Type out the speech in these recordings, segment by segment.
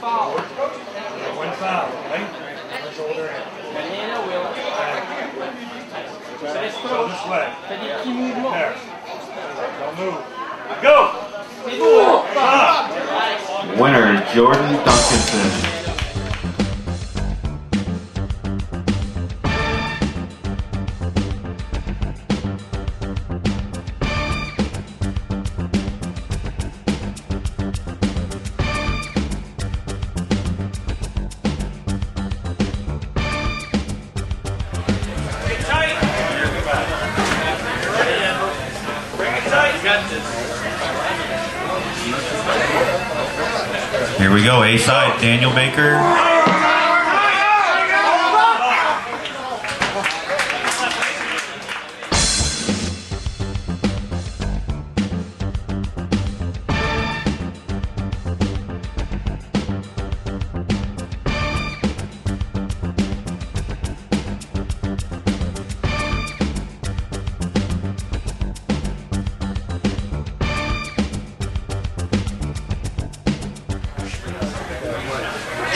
foul. One foul, right? One shoulder in. Viens là, Will. Reste Go proche. this way. Fais des petits mouvements. There. Don't move. Go! C'est beau. Stop! Winner, Jordan Duncanson. Here we go, A side, Daniel Baker.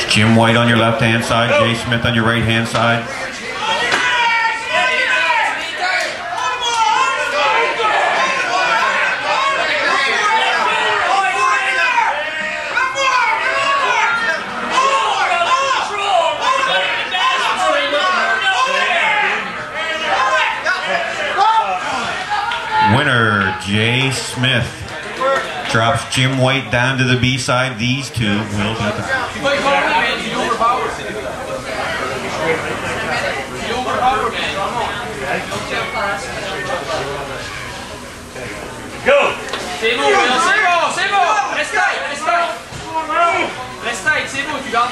Jim White on your left hand side, Jay Smith on your right hand side. Winner, Jay Smith. Drops Jim White down to the B side. These two will be the Tu vas y parler, man. Tu overpower, c'est Tu overpower, man. Come on. Go! C'est bon, Will. C'est bon, c'est bon. Reste tight, reste tight. Reste tight, c'est bon. Tu gardes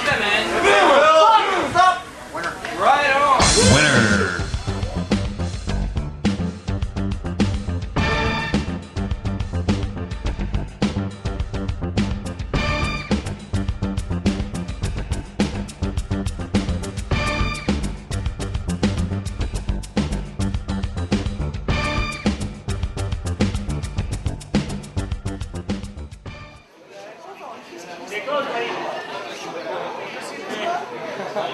Go!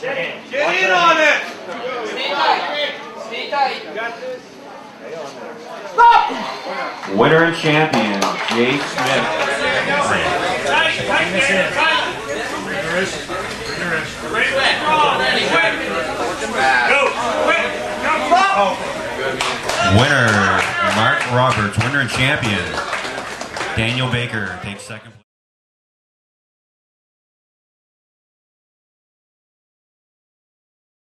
Get in on it! Stay tight. Stay tight. Winner and champion, Jay Smith. Bring this in. Bring your wrist. Bring your wrist. Go! Oh. Winner, Mark Roberts. Winner and champion, Daniel Baker takes second place.